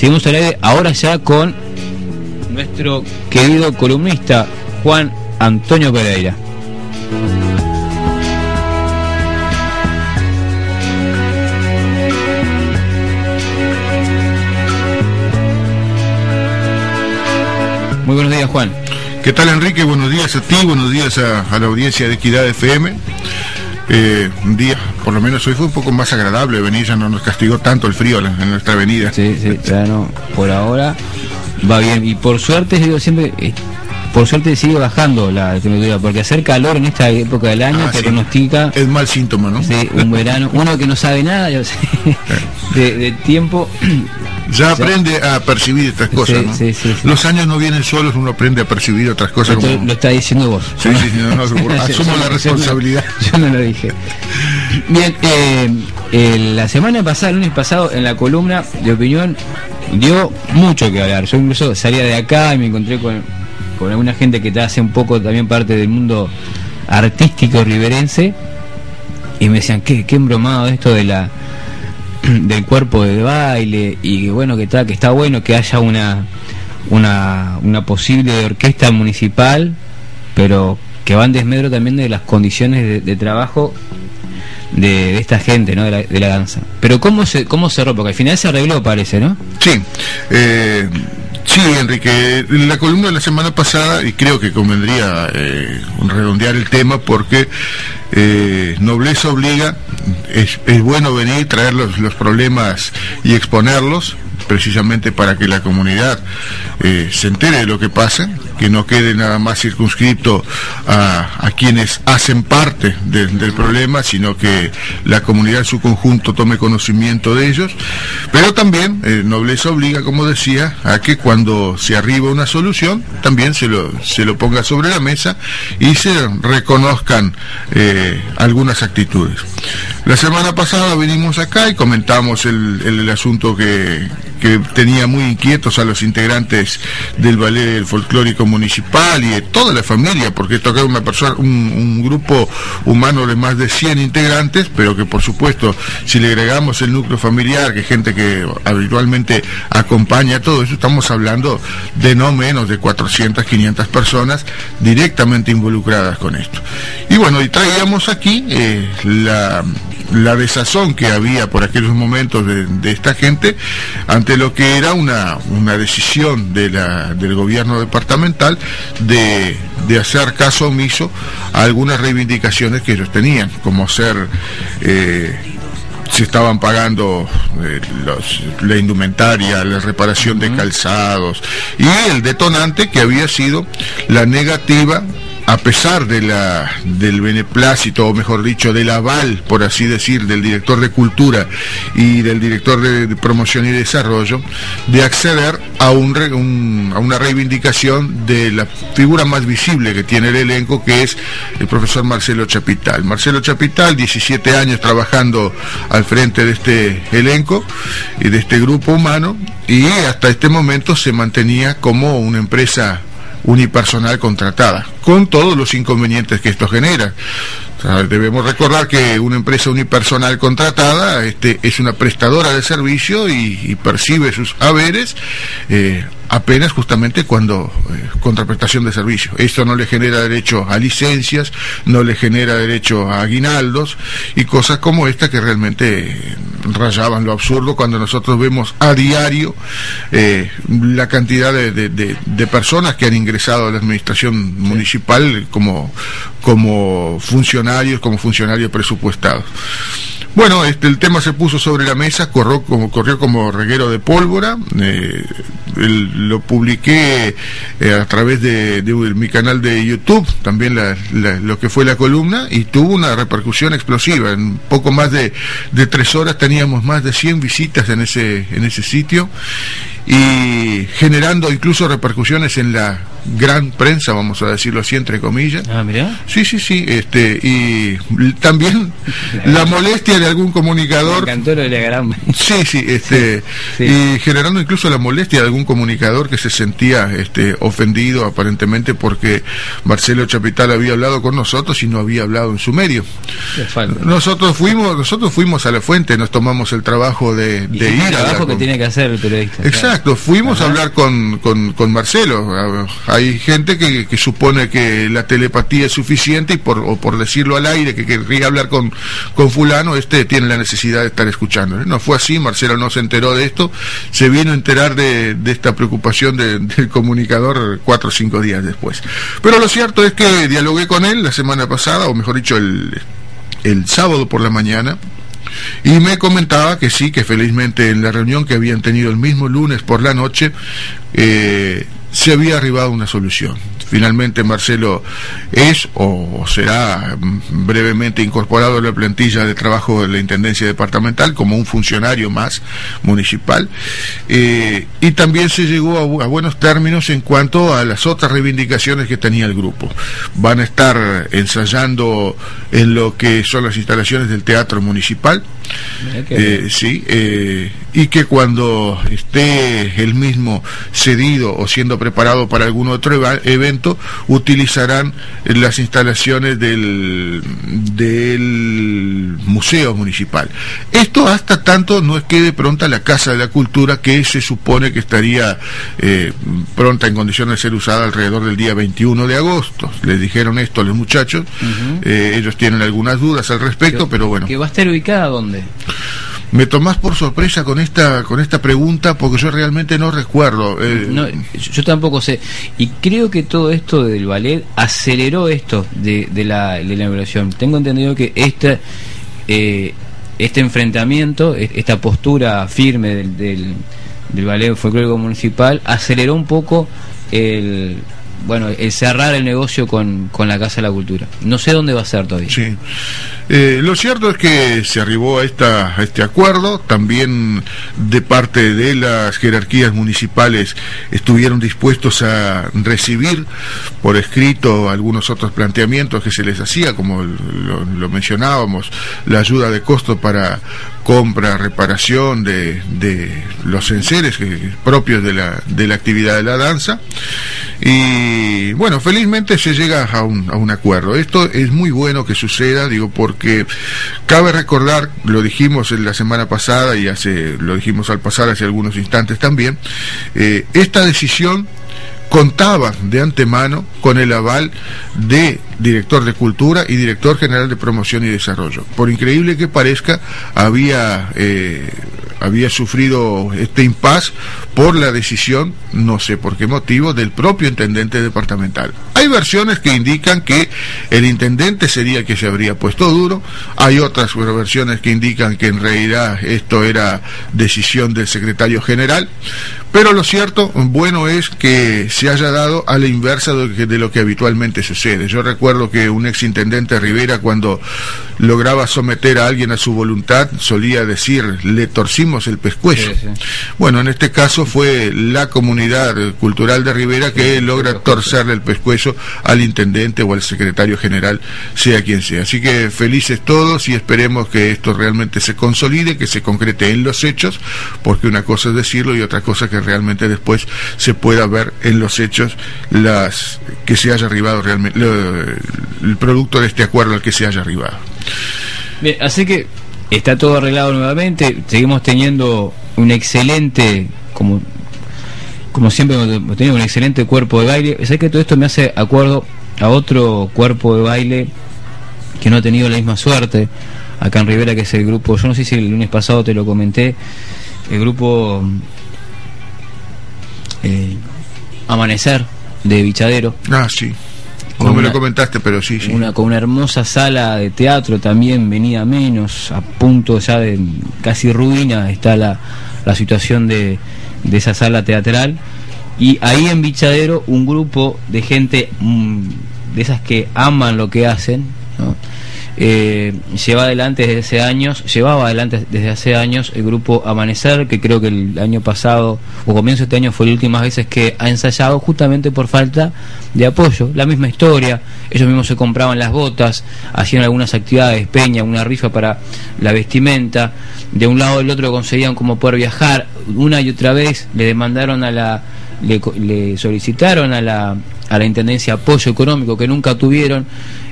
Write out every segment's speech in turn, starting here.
Seguimos al aire ahora ya con nuestro querido columnista Juan Antonio Pereira. Muy buenos días, Juan. ¿Qué tal, Enrique? Buenos días a ti, buenos días a, la audiencia de Equidad FM. Eh, un día, por lo menos hoy fue un poco más agradable venir, ya no nos castigó tanto el frío en nuestra avenida. Sí, sí, ya no, por ahora va bien. Y por suerte, digo siempre, eh, por suerte sigue bajando la temperatura, porque hacer calor en esta época del año ah, te pronostica... Es mal síntoma, ¿no? Sí, un verano, uno que no sabe nada de, de tiempo ya aprende a percibir estas cosas. Los años no vienen solos, uno aprende a percibir otras cosas. Lo está diciendo vos. Sí, sí, no, asumo la responsabilidad. Yo no, lo dije. Bien, eh, la semana pasada, el lunes pasado, en la columna de opinión, dio mucho que hablar. Yo incluso salía de acá y me encontré con, con alguna gente que te hace un poco también parte del mundo artístico riverense y me decían, qué, qué embromado esto de la del cuerpo de baile y bueno que está que está bueno que haya una una, una posible orquesta municipal pero que va en desmedro también de las condiciones de, trabajo de, esta gente ¿no? de, la, de la danza. Pero cómo se cómo cerró porque al final se arregló parece no sí eh, Sí, Enrique, la columna de la semana pasada, y creo que convendría eh, redondear el tema porque eh, nobleza obliga, es, es, bueno venir, traer los, los problemas y exponerlos, precisamente para que la comunidad eh, se entere de lo que pasa, que no quede nada más circunscrito a, quienes hacen parte del problema, sino que la comunidad en su conjunto tome conocimiento de ellos. Pero también eh, nobleza obliga, como decía, a que cuando se arriba una solución, también se lo, se lo ponga sobre la mesa y se reconozcan eh, algunas actitudes. La semana pasada vinimos acá y comentamos el, el asunto que, que tenía muy inquietos a los integrantes del ballet folclórico municipal y de toda la familia, porque tocaba una persona, un, grupo humano de más de 100 integrantes, pero que por supuesto, si le agregamos el núcleo familiar, que es gente que habitualmente acompaña todo eso, estamos hablando de no menos de 400, 500 personas directamente involucradas con esto. Y bueno, y traíamos aquí eh, la la desazón que había por aquellos momentos de, esta gente ante lo que era una, una decisión de la, del gobierno departamental de, hacer caso omiso a algunas reivindicaciones que ellos tenían, como ser... Eh, se estaban pagando eh, la indumentaria, la reparación de calzados y el detonante que había sido la negativa a pesar de la, del beneplácito, o mejor dicho, del aval, por así decir, del director de Cultura y del director de, Promoción y Desarrollo, de acceder a, un, a una reivindicación de la figura más visible que tiene el elenco, que es el profesor Marcelo Chapital. Marcelo Chapital, 17 años trabajando al frente de este elenco y de este grupo humano, y hasta este momento se mantenía como una empresa unipersonal contratada, con todos los inconvenientes que esto genera. debemos recordar que una empresa unipersonal contratada este, es una prestadora de servicio y, percibe sus haberes eh, apenas justamente cuando eh, contraprestación de servicio. Esto no le genera derecho a licencias, no le genera derecho a aguinaldos y cosas como esta que realmente eh, rayaban lo absurdo cuando nosotros vemos a diario eh, la cantidad de, personas que han ingresado a la administración municipal como, como funcionarios, como funcionarios presupuestados. Bueno, este, el tema se puso sobre la mesa, corrió como, corrió como reguero de pólvora, eh, lo publiqué eh, a través de, mi canal de YouTube, también lo que fue la columna, y tuvo una repercusión explosiva. En poco más de, de tres horas teníamos más de 100 visitas en ese, en ese sitio y generando incluso repercusiones en la gran prensa, vamos a decirlo así, entre comillas. Ah, mira. Sí, sí, sí, este, y también la molestia de algún comunicador. Me encantó lo de la gran... Sí, sí, este, y generando incluso la molestia de algún comunicador que se sentía este, ofendido aparentemente porque Marcelo Chapital había hablado con nosotros y no había hablado en su medio. Nosotros fuimos, nosotros fuimos a la fuente, nos tomamos el trabajo de, ir el trabajo que tiene que hacer el periodista. Exacto, fuimos a hablar con, con, con Marcelo. Hay gente que, supone que la telepatía es suficiente y por, decirlo al aire que querría hablar con, fulano, este tiene la necesidad de estar escuchando. No fue así, Marcelo no se enteró de esto, se vino a enterar de, de esta preocupación del comunicador cuatro o cinco días después. Pero lo cierto es que dialogué con él la semana pasada, o mejor dicho, el, el sábado por la mañana, y me comentaba que sí, que felizmente en la reunión que habían tenido el mismo lunes por la noche, eh, se había arribado a una solución. Finalmente Marcelo es o será brevemente incorporado a la plantilla de trabajo de la Intendencia Departamental como un funcionario más municipal eh, y también se llegó a, buenos términos en cuanto a las otras reivindicaciones que tenía el grupo. Van a estar ensayando en lo que son las instalaciones del Teatro Municipal, eh, sí, eh, y que cuando esté el mismo cedido o siendo preparado para algún otro evento, utilizarán las instalaciones del, del Museo Municipal. Esto hasta tanto no quede pronta la Casa de la Cultura, que se supone que estaría eh, pronta en condiciones de ser usada alrededor del día 21 de agosto. Les dijeron esto a los muchachos, ellos tienen algunas dudas al respecto, pero bueno. ¿Que va a estar ubicada dónde? Me tomás por sorpresa con esta con esta pregunta porque yo realmente no recuerdo. Eh. No, yo tampoco sé. Y creo que todo esto del ballet aceleró esto de, de, la, de la inauguración. Tengo entendido que esta, eh, este enfrentamiento, esta postura firme del, del, del ballet folclórico municipal aceleró un poco el bueno, el cerrar el negocio con, con, la Casa de la Cultura. No sé dónde va a ser todavía. Sí. Eh, lo cierto es que se arribó a, esta, a este acuerdo, también de parte de las jerarquías municipales estuvieron dispuestos a recibir por escrito algunos otros planteamientos que se les hacía, como lo, mencionábamos, la ayuda de costo para compra, reparación de, de los enseres propios de la, de la actividad de la danza. Y bueno, felizmente se llega a un, a un acuerdo. Esto es muy bueno que suceda, digo, porque que cabe recordar, lo dijimos la semana pasada y hace, lo dijimos al pasar hace algunos instantes también, eh, esta decisión contaba de antemano con el aval de director de cultura y director general de promoción y desarrollo. Por increíble que parezca, había eh, había sufrido este impas por la decisión, no sé por qué motivo, del propio intendente departamental. Hay versiones que indican que el intendente sería que se habría puesto duro, hay otras versiones que indican que en realidad esto era decisión del secretario general, pero lo cierto, bueno, es que se haya dado a la inversa de, lo que habitualmente sucede. Yo recuerdo que un ex intendente Rivera, cuando lograba someter a alguien a su voluntad, solía decir, le torcimos el pescuezo. Bueno, en este caso fue la comunidad cultural de Rivera que logra torcerle el pescuezo al intendente o al secretario general, sea quien sea. Así que felices todos y esperemos que esto realmente se consolide, que se concrete en los hechos, porque una cosa es decirlo y otra cosa que realmente después se pueda ver en los hechos las que se haya arribado realmente el producto de este acuerdo al que se haya arribado. Así que está todo arreglado nuevamente, seguimos teniendo un excelente como como siempre hemos un excelente cuerpo de baile. Sé que todo esto me hace acuerdo a otro cuerpo de baile que no ha tenido la misma suerte acá en Rivera, que es el grupo, yo no sé si el lunes pasado te lo comenté, el grupo eh, Amanecer de Bichadero. Ah, sí. No me lo comentaste, pero sí, sí. Una, con una hermosa sala de teatro también venía menos, a punto ya de casi ruina está la, la situación de, de esa sala teatral. Y ahí en Bichadero un grupo de gente mm, de esas que aman lo que hacen, eh, lleva adelante desde hace años, llevaba adelante desde hace años el grupo Amanecer, que creo que el año pasado o comienzo de este año fue las últimas veces que ha ensayado justamente por falta de apoyo. La misma historia, ellos mismos se compraban las botas, hacían algunas actividades, peña, una rifa para la vestimenta, de un lado del otro conseguían como poder viajar, una y otra vez le demandaron a la, le solicitaron a la a la Intendencia apoyo económico que nunca tuvieron.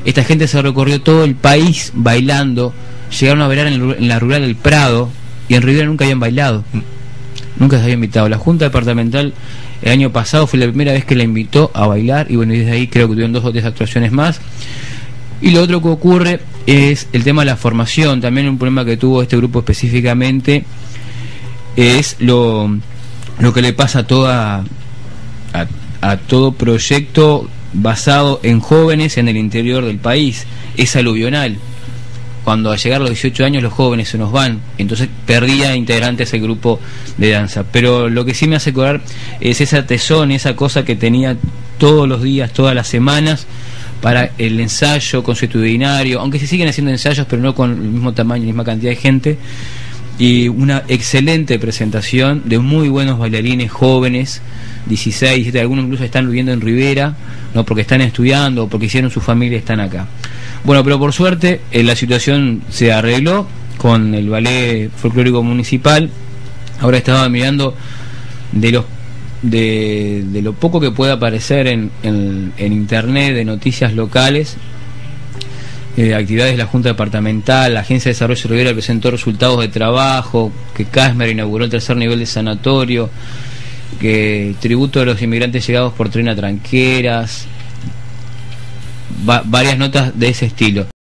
Esta gente se recorrió todo el país bailando, llegaron a bailar en, la rural del Prado y en Rivera nunca habían bailado, nunca se había invitado. La Junta Departamental el año pasado fue la primera vez que la invitó a bailar y bueno, desde ahí creo que tuvieron dos o tres actuaciones más. Y lo otro que ocurre es el tema de la formación, también un problema que tuvo este grupo específicamente es lo, lo que le pasa a toda a, a todo proyecto basado en jóvenes en el interior del país. Es aluvional. Cuando a llegar a los 18 años los jóvenes se nos van, entonces perdía integrantes el grupo de danza. Pero lo que sí me hace acordar es esa tesón, esa cosa que tenía todos los días, todas las semanas, para el ensayo consuetudinario, aunque se siguen haciendo ensayos, pero no con el mismo tamaño, la misma cantidad de gente, y una excelente presentación de muy buenos bailarines jóvenes 16, 17, algunos incluso están viviendo en Rivera, no porque están estudiando porque hicieron su familia están acá. Bueno, pero por suerte eh, la situación se arregló con el ballet folclórico municipal. Ahora estaba mirando de los de, lo poco que puede aparecer en, en, internet de noticias locales eh, actividades de la Junta Departamental, la Agencia de Desarrollo Rivera presentó resultados de trabajo, que Casmer inauguró el tercer nivel de sanatorio, que tributo a los inmigrantes llegados por tren a tranqueras, varias notas de ese estilo.